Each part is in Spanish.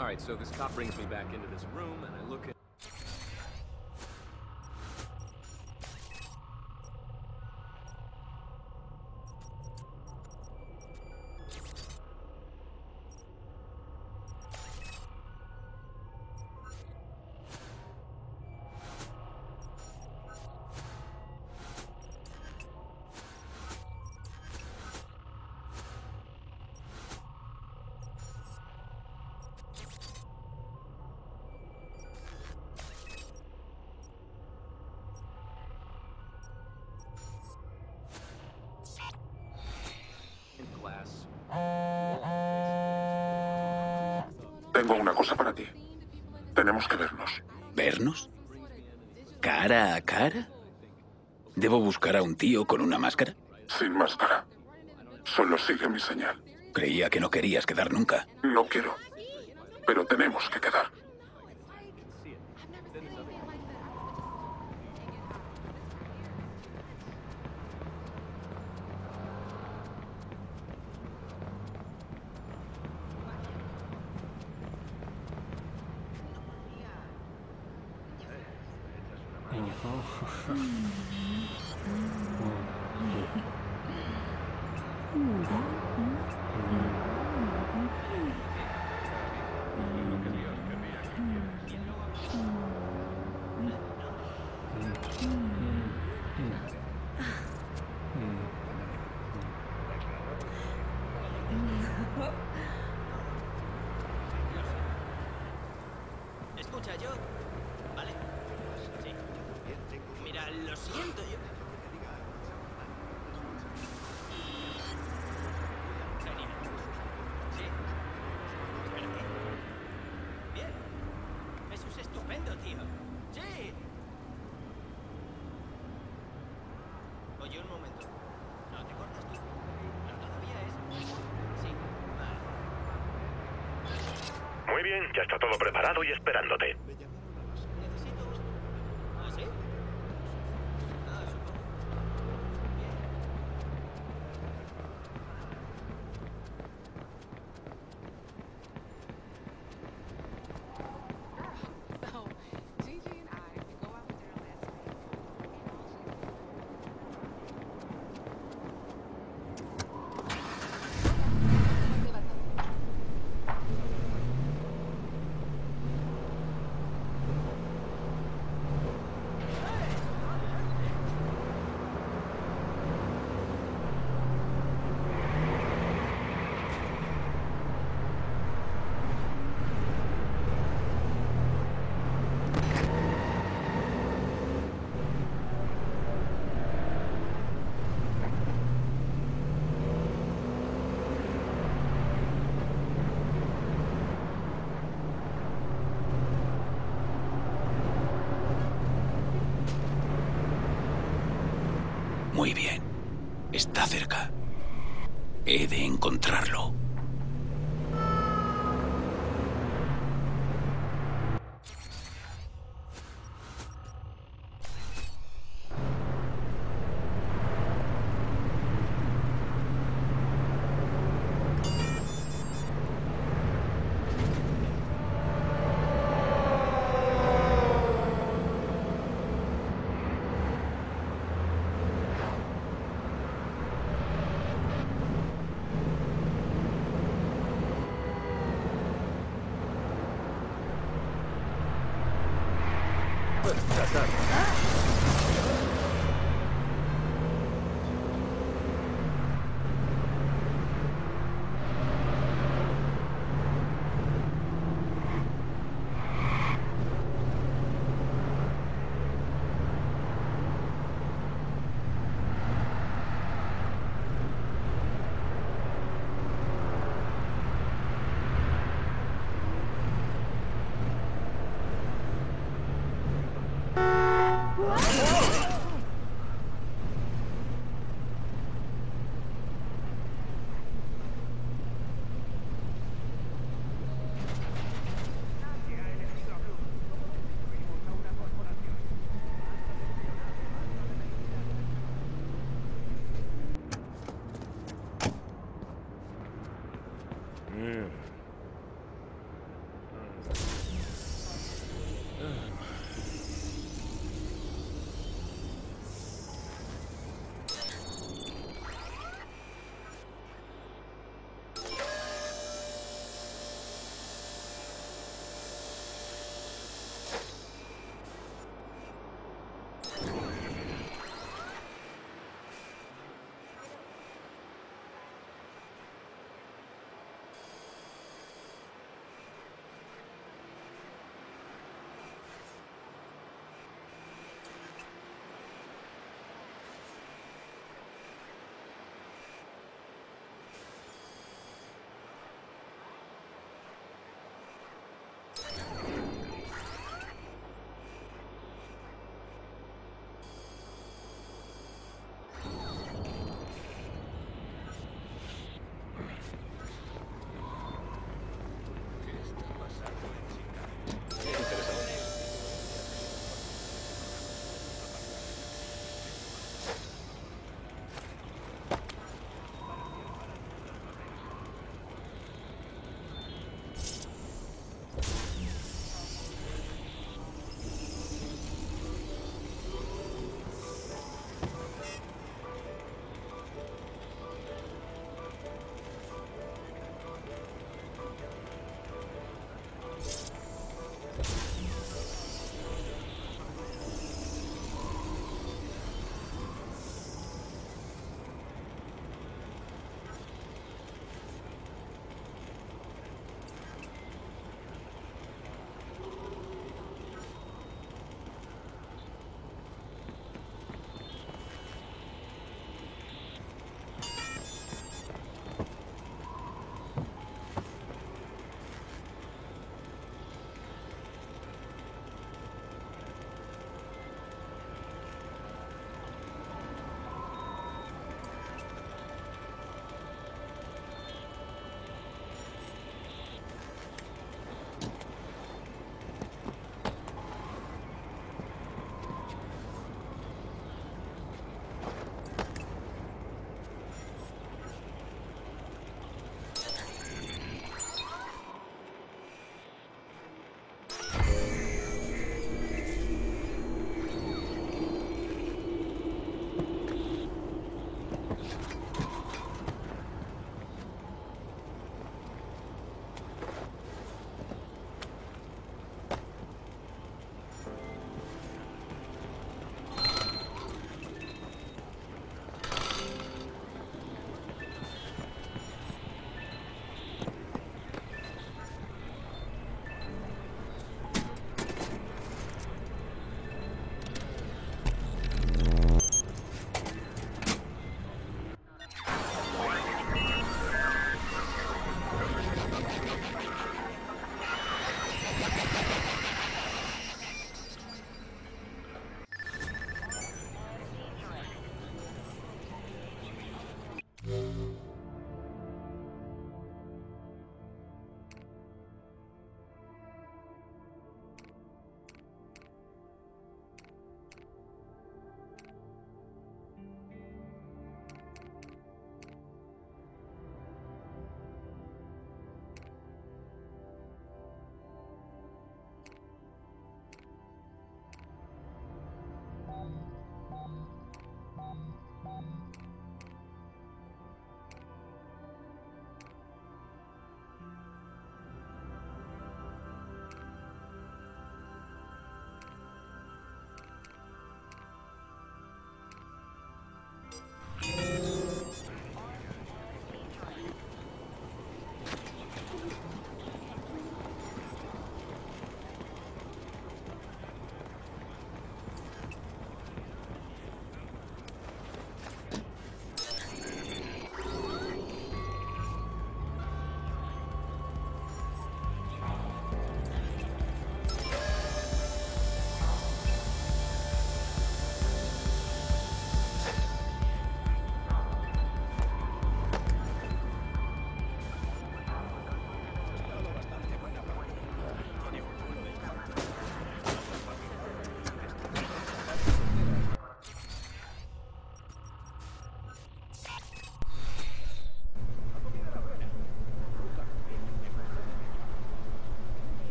All right, so this cop brings me back into this room, and I look at. ¿Debo buscar a un tío con una máscara? Sin máscara. Solo sigue mi señal. Creía que no querías quedar nunca. No quiero. Pero tenemos que quedar. Vale. Sí. Mira, lo siento, yo... Espérate. Bien. Eso es estupendo, tío. Sí. Oye, un momento. No te cortas tú. No, todavía es... Sí. Muy bien, ya está todo preparado y esperándote.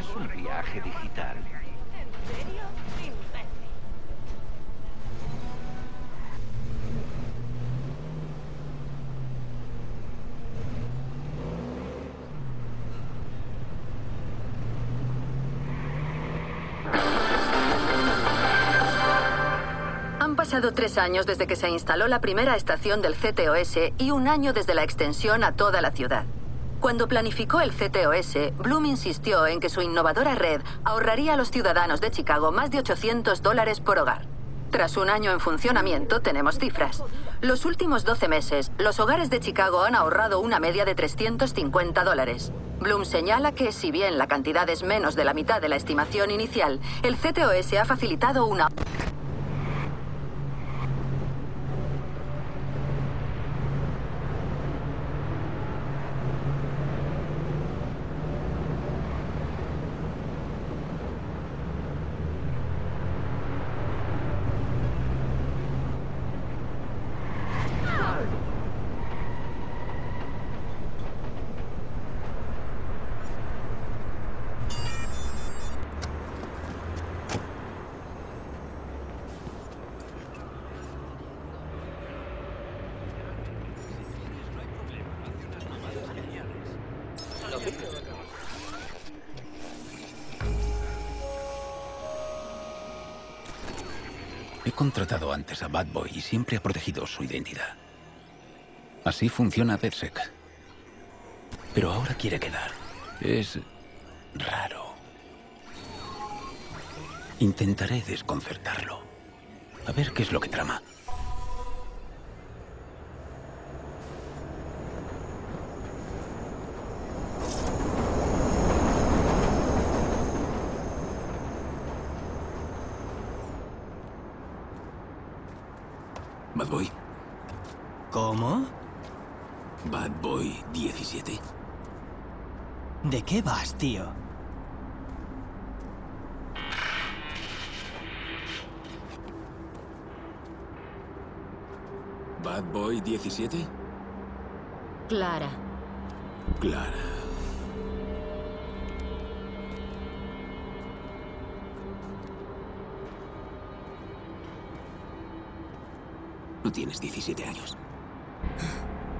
Buscas un viaje digital. ¿En serio? Pasado tres años desde que se instaló la primera estación del CTOS y un año desde la extensión a toda la ciudad. Cuando planificó el CTOS, Bloom insistió en que su innovadora red ahorraría a los ciudadanos de Chicago más de 800 dólares por hogar. Tras un año en funcionamiento, tenemos cifras. Los últimos 12 meses, los hogares de Chicago han ahorrado una media de 350 dólares. Bloom señala que, si bien la cantidad es menos de la mitad de la estimación inicial, el CTOS ha facilitado una... contratado antes a Bad Boy y siempre ha protegido su identidad. Así funciona DedSec. Pero ahora quiere quedar. Es raro. Intentaré desconcertarlo. A ver qué es lo que trama. Bad Boy. ¿Cómo? Bad Boy 17. ¿De qué vas, tío? Bad Boy 17. Clara. Clara. No tienes 17 años.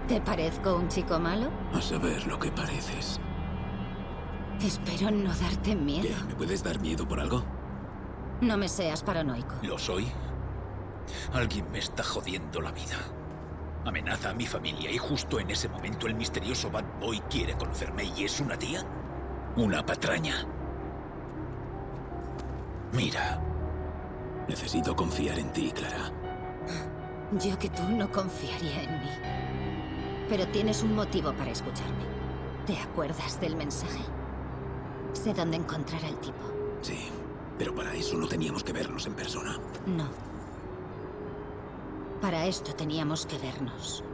¿Te parezco un chico malo? A saber lo que pareces. Espero no darte miedo. ¿Qué? ¿Me puedes dar miedo por algo? No me seas paranoico. ¿Lo soy? Alguien me está jodiendo la vida. Amenaza a mi familia y justo en ese momento el misterioso Bad Boy quiere conocerme y es una tía. Una patraña. Mira. Necesito confiar en ti, Clara. Yo que tú no confiaría en mí. Pero tienes un motivo para escucharme. ¿Te acuerdas del mensaje? Sé dónde encontrar al tipo. Sí, pero para eso no teníamos que vernos en persona. No. Para esto teníamos que vernos.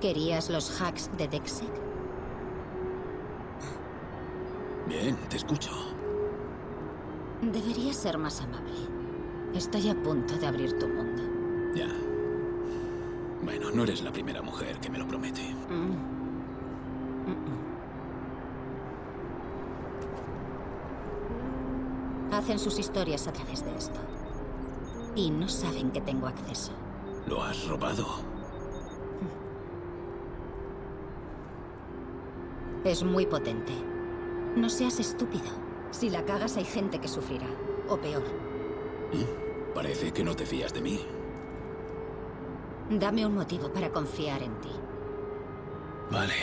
¿Querías los hacks de Dexec? Bien, te escucho. Deberías ser más amable. Estoy a punto de abrir tu mundo. Ya. Bueno, no eres la primera mujer que me lo promete. Mm. Hacen sus historias a través de esto. Y no saben que tengo acceso. ¿Lo has robado? Es muy potente. No seas estúpido. Si la cagas hay gente que sufrirá. O peor. ¿Mm? Parece que no te fías de mí. Dame un motivo para confiar en ti. Vale.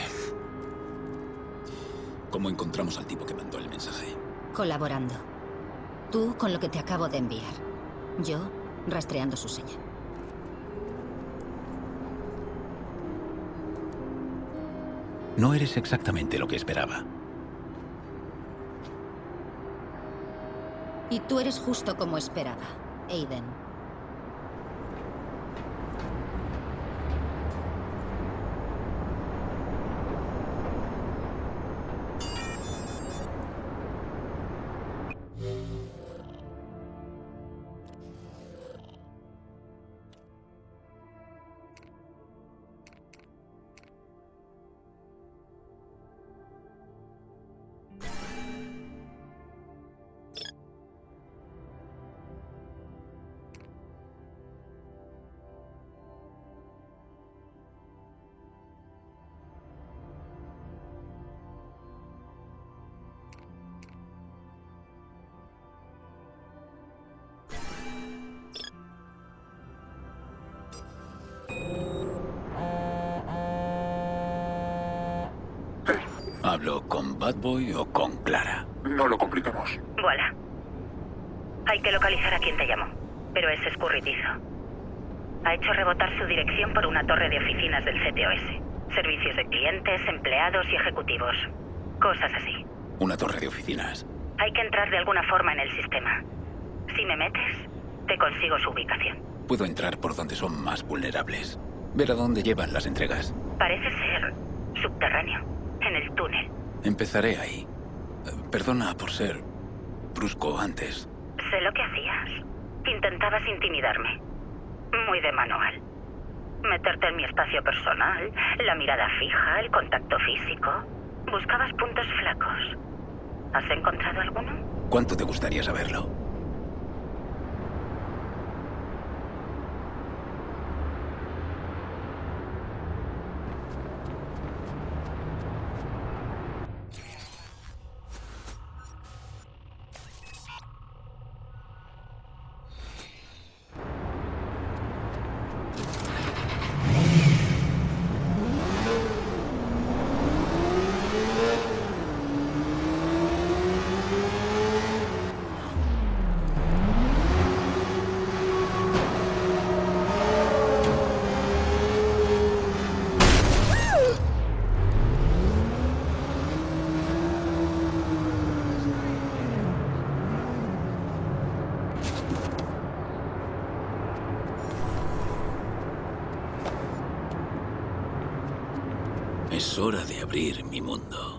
¿Cómo encontramos al tipo que mandó el mensaje? Colaborando. Tú con lo que te acabo de enviar. Yo rastreando su señal. No eres exactamente lo que esperaba. Y tú eres justo como esperaba, Aiden. Bad Boy o con Clara? No lo compliquemos. Voilà. Hay que localizar a quien te llamó, pero es escurridizo. Ha hecho rebotar su dirección por una torre de oficinas del CTOS. Servicios de clientes, empleados y ejecutivos. Cosas así. Una torre de oficinas. Hay que entrar de alguna forma en el sistema. Si me metes, te consigo su ubicación. Puedo entrar por donde son más vulnerables. Ver a dónde llevan las entregas. Parece ser subterráneo, en el túnel. Empezaré ahí. Perdona por ser brusco antes. Sé lo que hacías. Intentabas intimidarme. Muy de manual. Meterte en mi espacio personal, la mirada fija, el contacto físico. Buscabas puntos flacos. ¿Has encontrado alguno? ¿Cuánto te gustaría saberlo? Es hora de abrir mi mundo.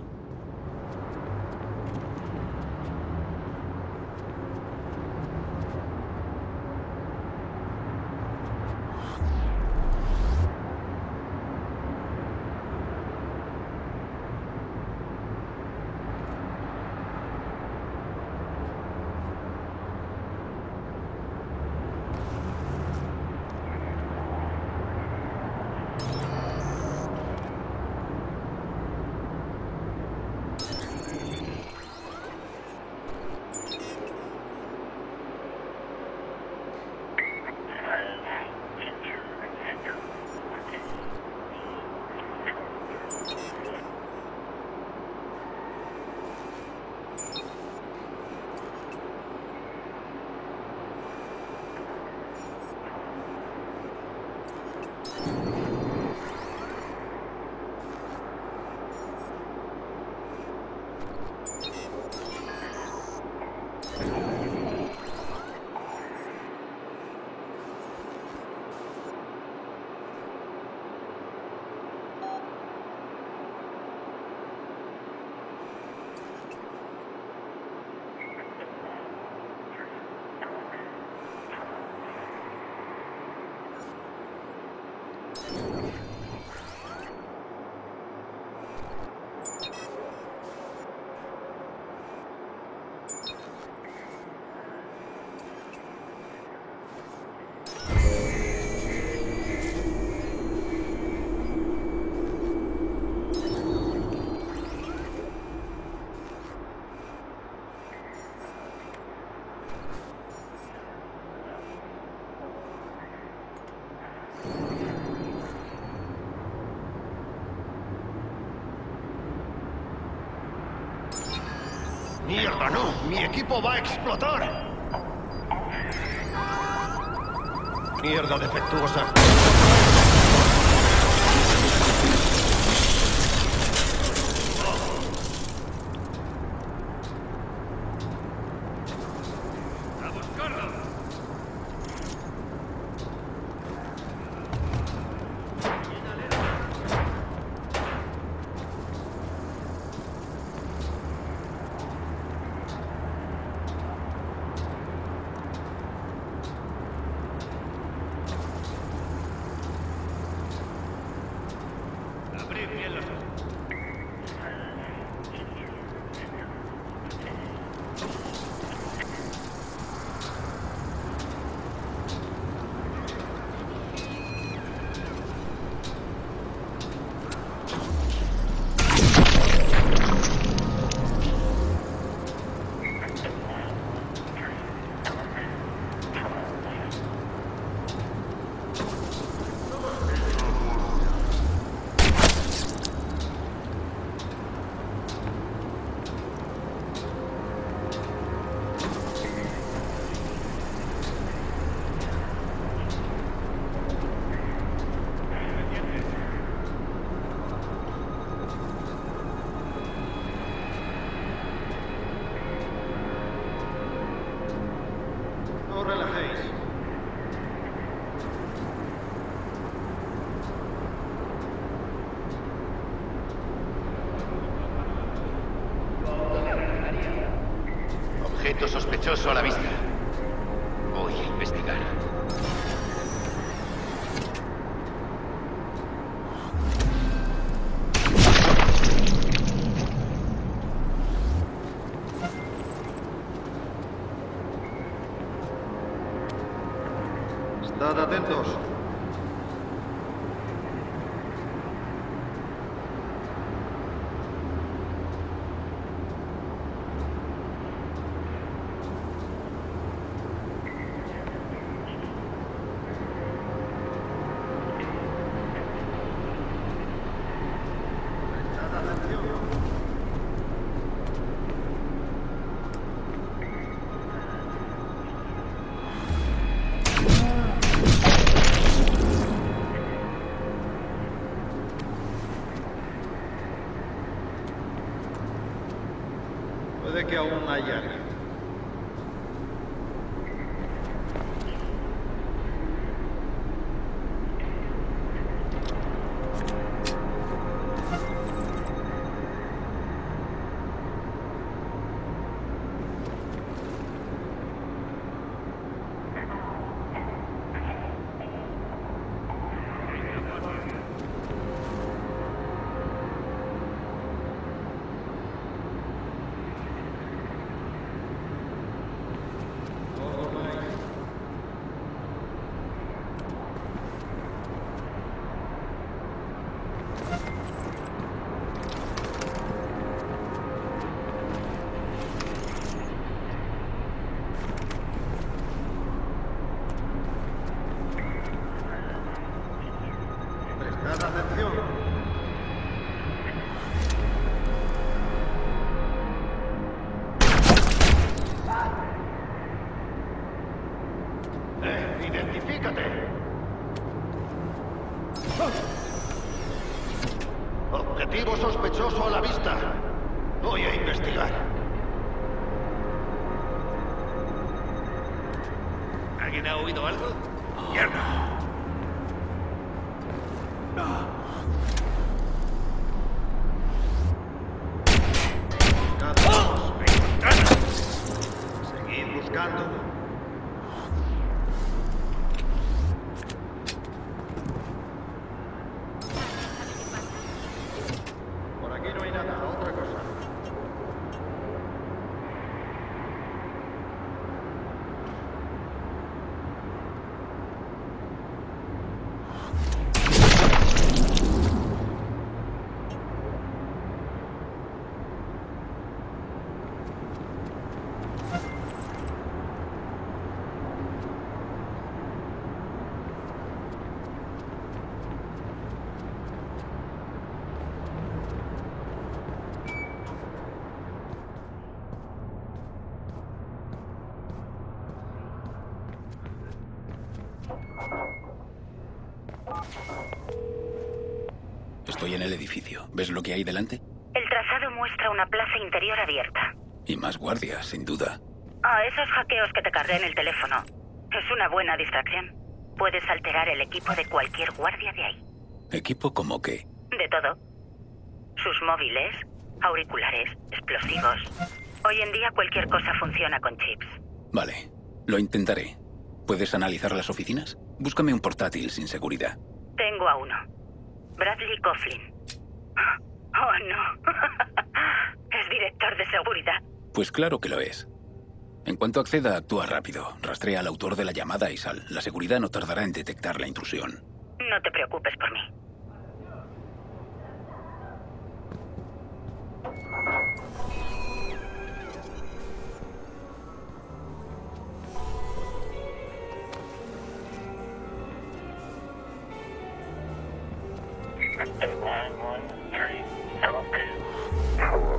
¡Mierda, no! ¡Mi equipo va a explotar! ¡Mierda defectuosa! Sospechoso a la vista. Puede que el edificio. ¿Ves lo que hay delante? El trazado muestra una plaza interior abierta. Y más guardias, sin duda. Ah, esos hackeos que te cargué en el teléfono. Es una buena distracción. Puedes alterar el equipo de cualquier guardia de ahí. ¿Equipo como qué? De todo. Sus móviles, auriculares, explosivos. Hoy en día cualquier cosa funciona con chips. Vale, lo intentaré. ¿Puedes analizar las oficinas? Búscame un portátil sin seguridad. Tengo a uno. Bradley Coughlin. Oh, no. ¿Es director de seguridad? Pues claro que lo es. En cuanto acceda, actúa rápido. Rastrea al autor de la llamada y sal. La seguridad no tardará en detectar la intrusión. No te preocupes por mí. Nine one three Hello.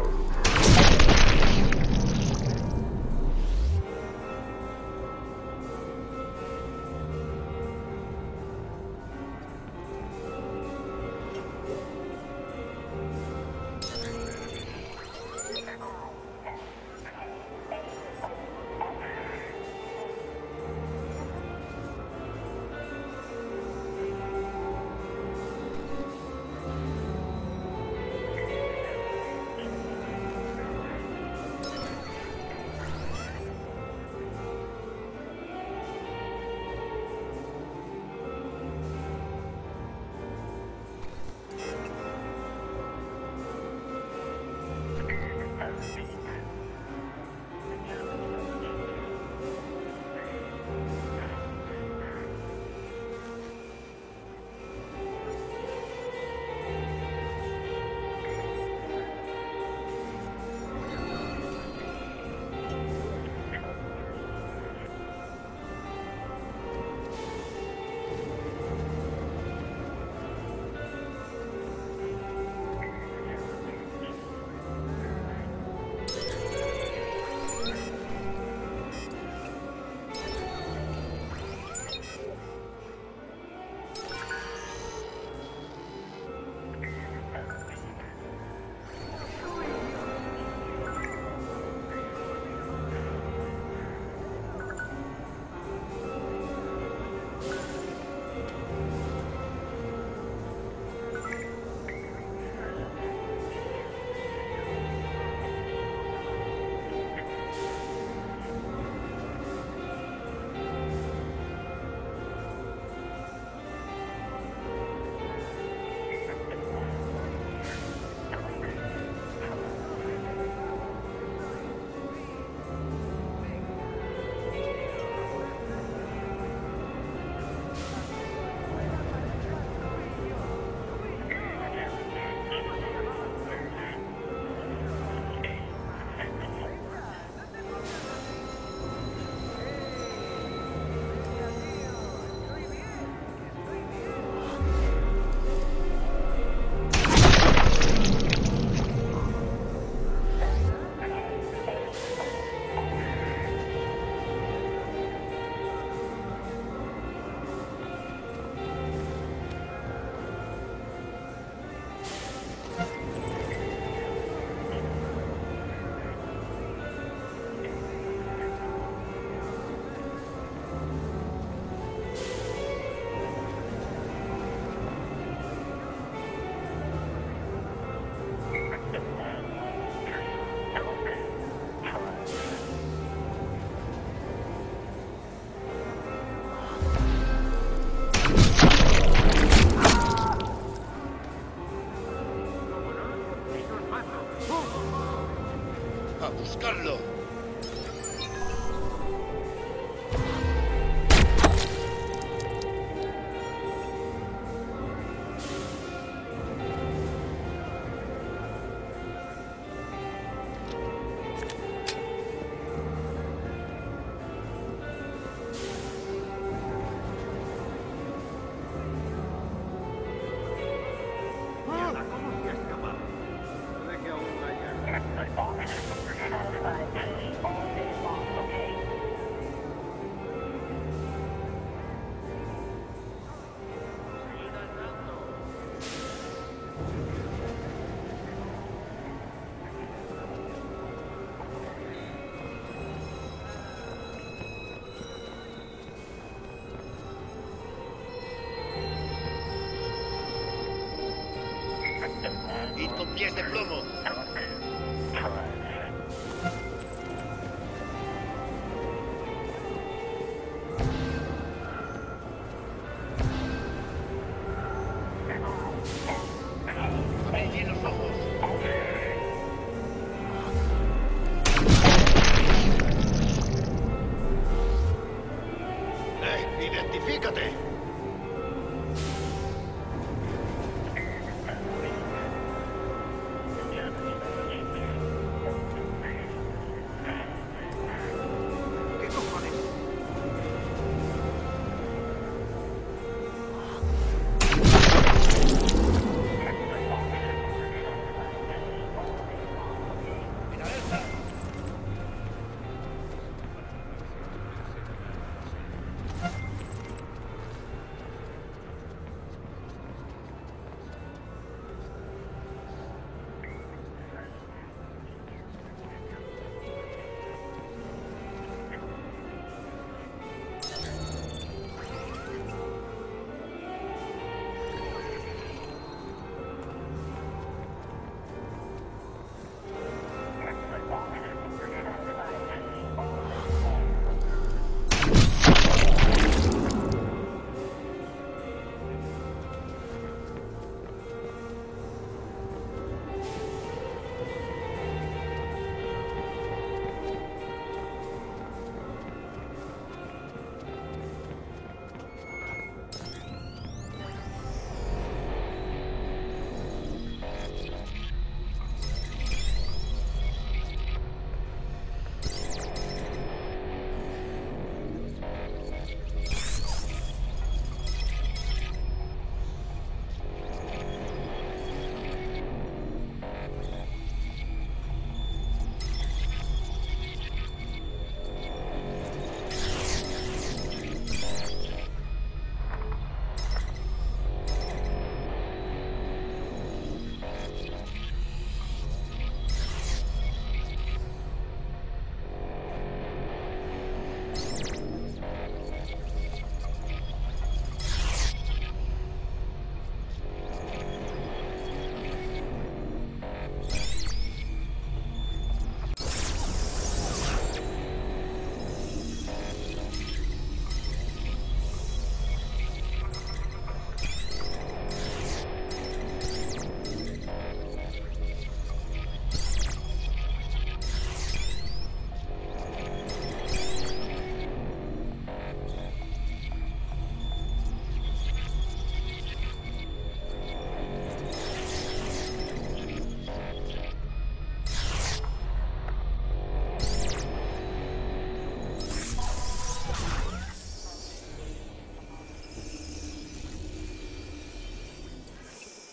¡Identifícate!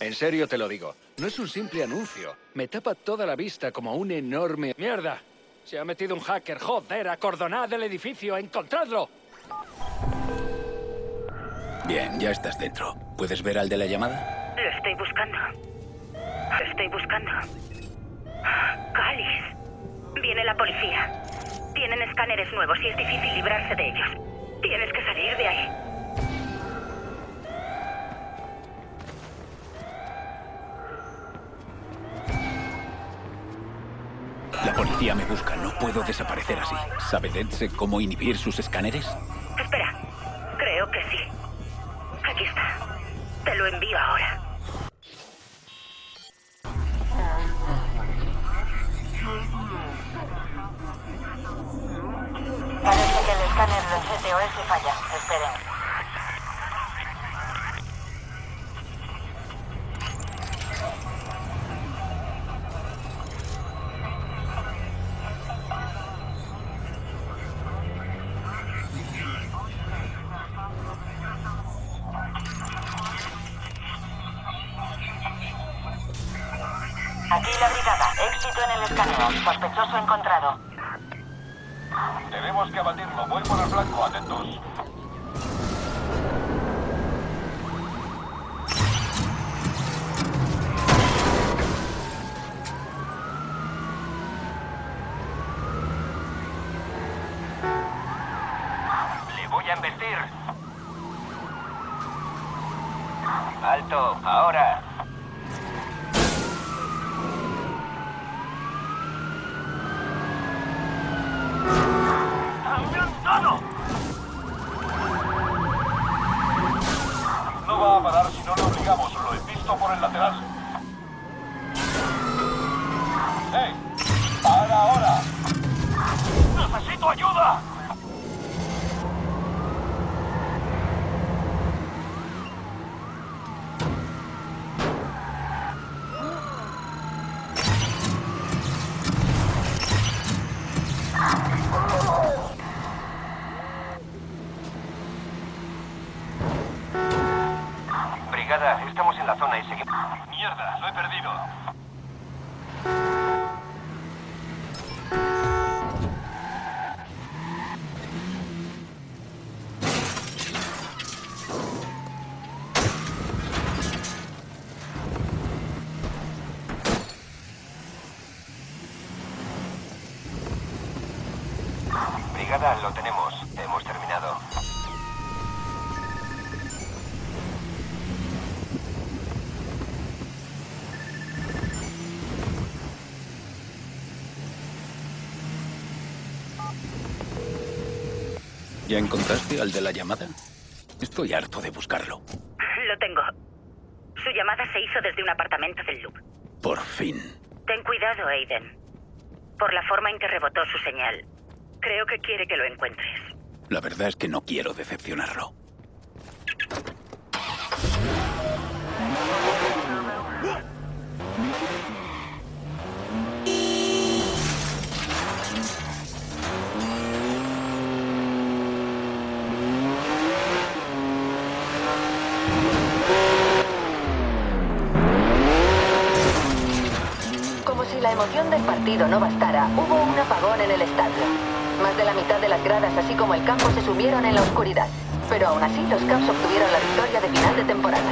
En serio te lo digo. No es un simple anuncio. Me tapa toda la vista como un enorme... ¡Mierda! Se ha metido un hacker. ¡Joder! ¡Acordonad el edificio! ¡Encontradlo! Bien, ya estás dentro. ¿Puedes ver al de la llamada? Lo estoy buscando. Lo estoy buscando. Calis. Viene la policía. Tienen escáneres nuevos y es difícil librarse de ellos. Tienes que salir de ahí. Policía me busca. No puedo desaparecer así. ¿Sabe Detze cómo inhibir sus escáneres? Espera. Creo que sí. Aquí está. Te lo envío ahora. Parece que el escáner del CTOS falla. Esperen. Sospechoso encontrado. Tenemos que abatirlo. Voy por el flanco. Atentos. Le voy a embestir. Alto, ahora. ¿Ya encontraste al de la llamada? Estoy harto de buscarlo. Lo tengo. Su llamada se hizo desde un apartamento del Loop. Por fin. Ten cuidado, Aiden. Por la forma en que rebotó su señal. Creo que quiere que lo encuentres. La verdad es que no quiero decepcionarlo. No bastara, hubo un apagón en el estadio. Más de la mitad de las gradas, así como el campo, se sumieron en la oscuridad. Pero aún así, los Cavs obtuvieron la victoria de final de temporada.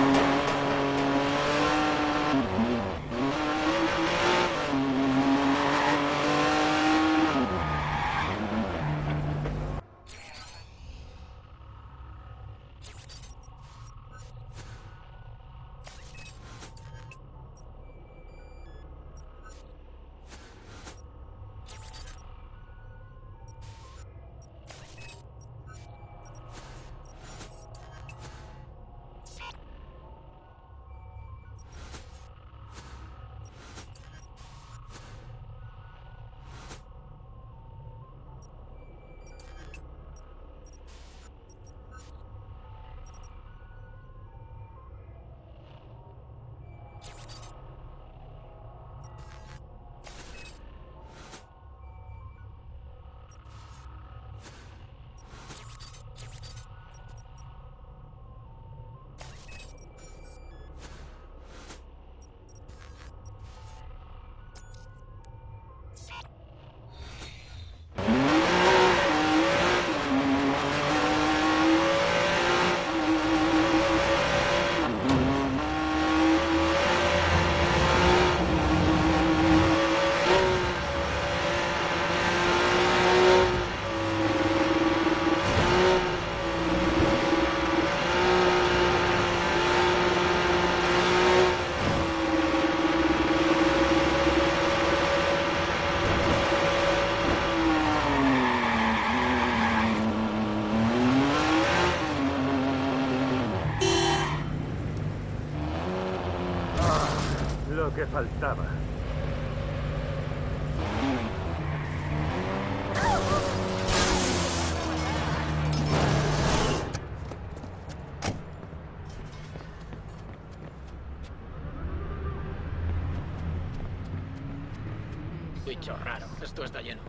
Está lleno.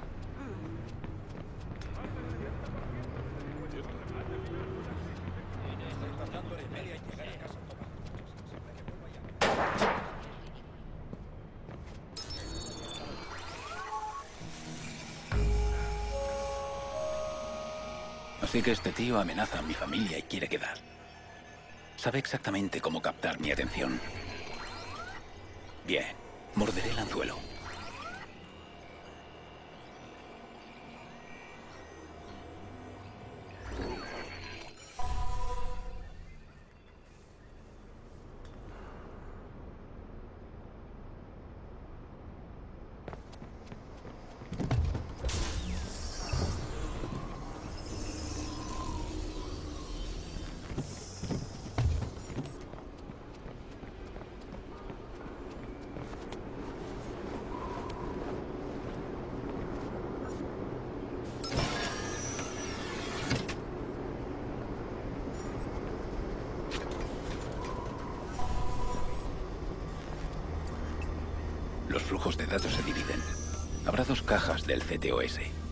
Así que este tío amenaza a mi familia y quiere quedar. Sabe exactamente cómo captar mi atención. Bien, morderé el anzuelo. Flujos de datos se dividen. Habrá dos cajas del CTOS.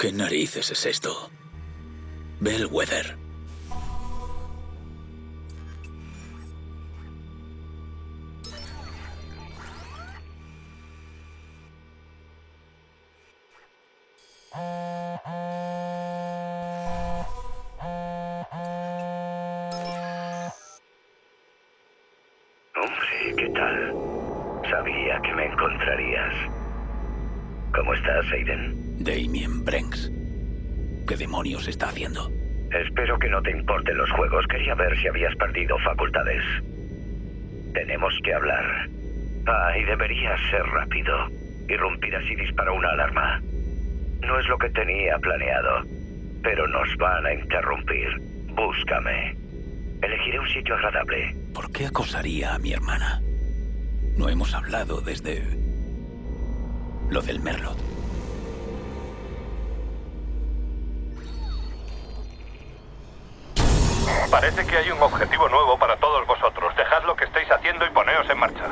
¿Qué narices es esto? Bellwether. Ver si habías perdido facultades. Tenemos que hablar. Ah, y deberías ser rápido. Irrumpir así dispara una alarma. No es lo que tenía planeado, pero nos van a interrumpir. Búscame. Elegiré un sitio agradable. ¿Por qué acosaría a mi hermana? No hemos hablado desde... lo del Merlot. Parece que hay un objetivo nuevo para todos vosotros. Dejad lo que estáis haciendo y poneos en marcha.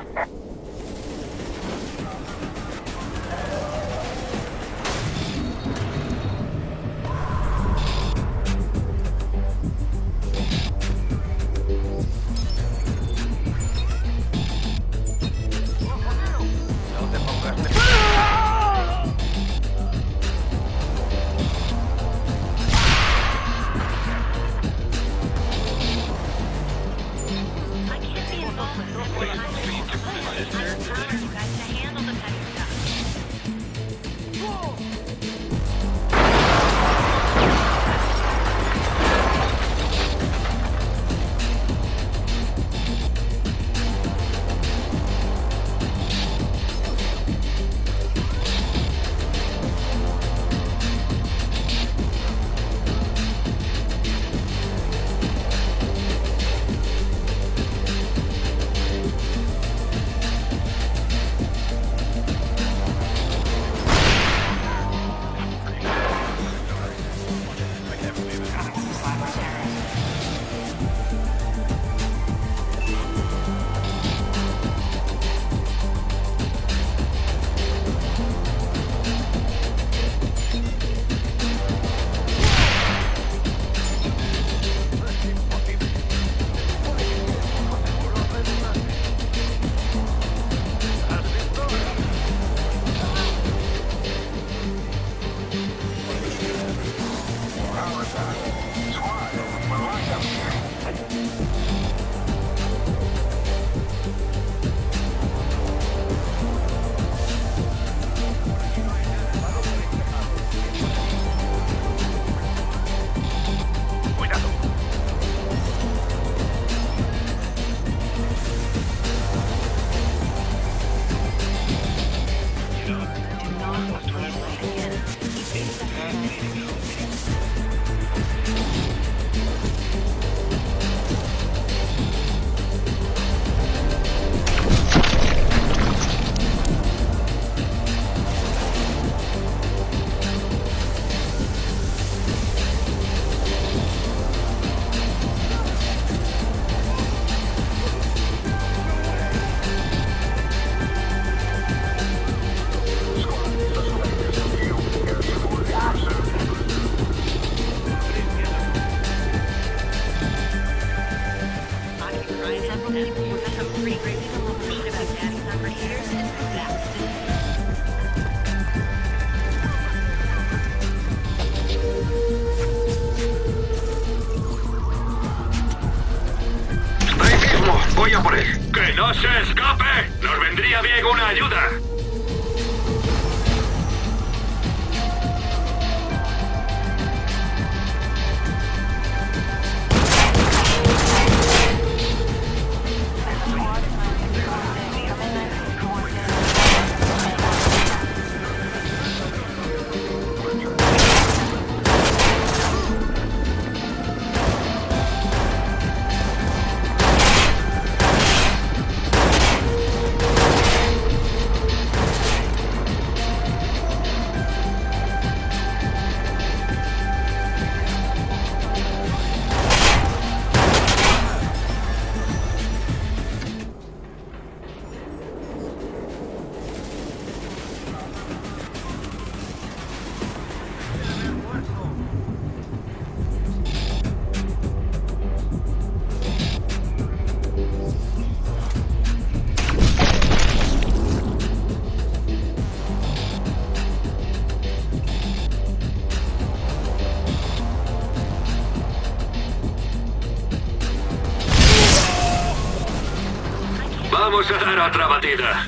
Dar otra batida.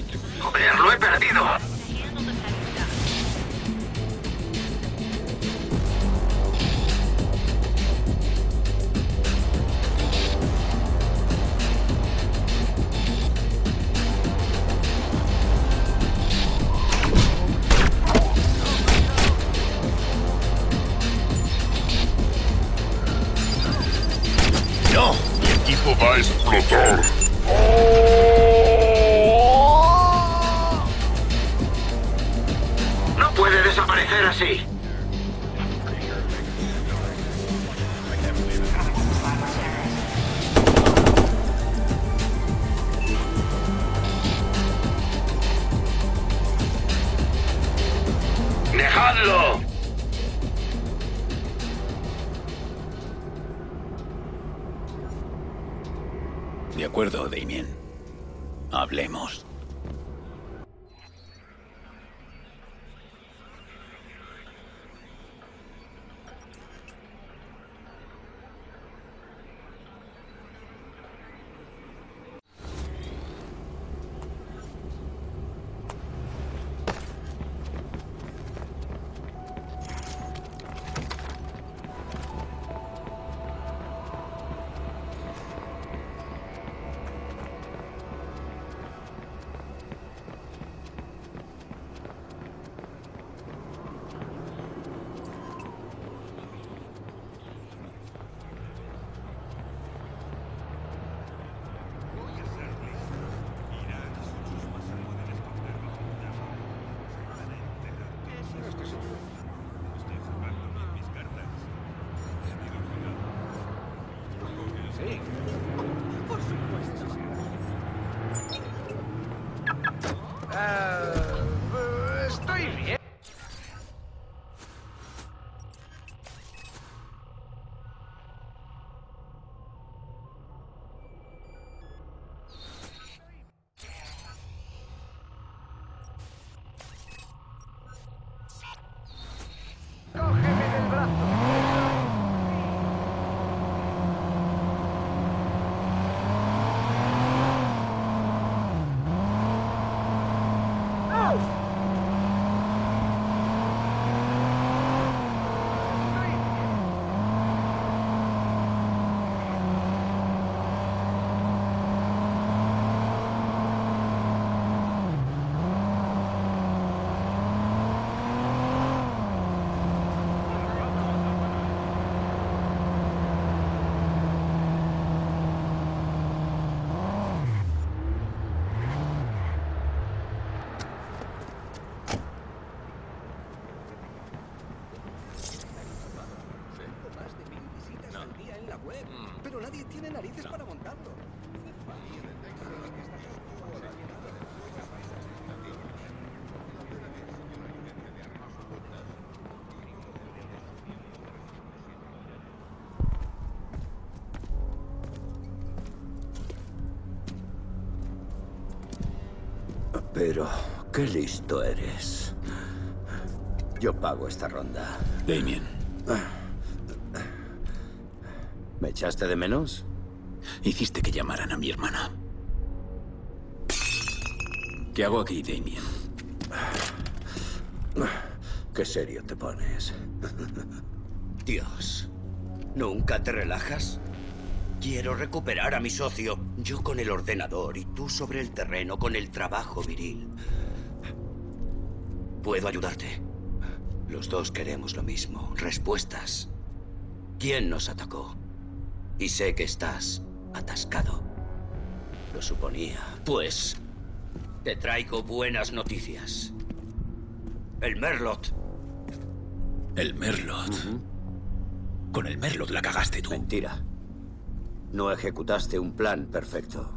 ¡Dejadlo! De acuerdo, Damien. Hablemos. Pero, qué listo eres. Yo pago esta ronda. Damien. ¿Me echaste de menos? Hiciste que llamaran a mi hermana. ¿Qué hago aquí, Damien? Qué serio te pones. Dios, ¿nunca te relajas? Quiero recuperar a mi socio. Yo con el ordenador y tú sobre el terreno con el trabajo viril. Puedo ayudarte. Los dos queremos lo mismo. Respuestas. ¿Quién nos atacó? Y sé que estás atascado. Lo suponía. Pues te traigo buenas noticias. El Merlot. ¿El Merlot? Con el Merlot la cagaste tú. Mentira. No ejecutaste un plan perfecto.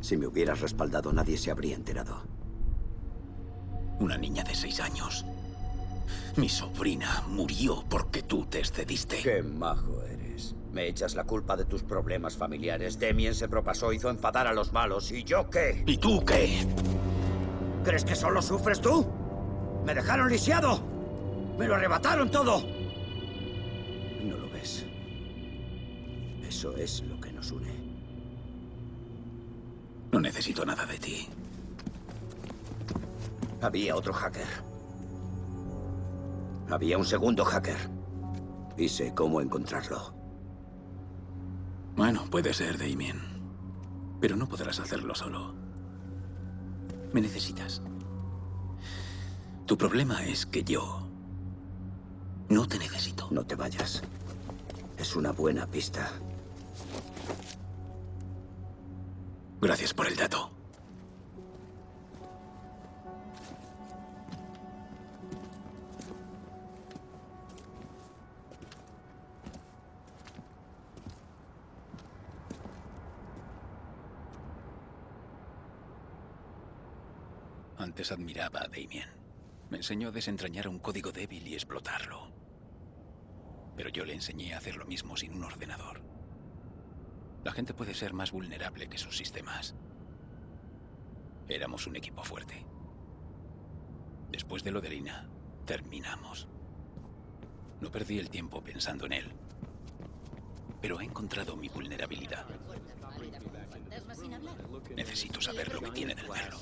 Si me hubieras respaldado, nadie se habría enterado. Una niña de seis años. Mi sobrina murió porque tú te excediste. Qué majo eres. Me echas la culpa de tus problemas familiares. Demien se propasó, hizo enfadar a los malos. ¿Y yo qué? ¿Y tú qué? ¿Crees que solo sufres tú? ¡Me dejaron lisiado! ¡Me lo arrebataron todo! Eso es lo que nos une. No necesito nada de ti. Había otro hacker. Había un segundo hacker. Y sé cómo encontrarlo. Bueno, puede ser, Damien. Pero no podrás hacerlo solo. Me necesitas. Tu problema es que yo no te necesito. No te vayas. Es una buena pista. Gracias por el dato. Antes admiraba a Damien. Me enseñó a desentrañar un código débil y explotarlo. Pero yo le enseñé a hacer lo mismo sin un ordenador. La gente puede ser más vulnerable que sus sistemas. Éramos un equipo fuerte. Después de lo de Lina, terminamos. No perdí el tiempo pensando en él. Pero he encontrado mi vulnerabilidad. Necesito saber lo que tiene del perro.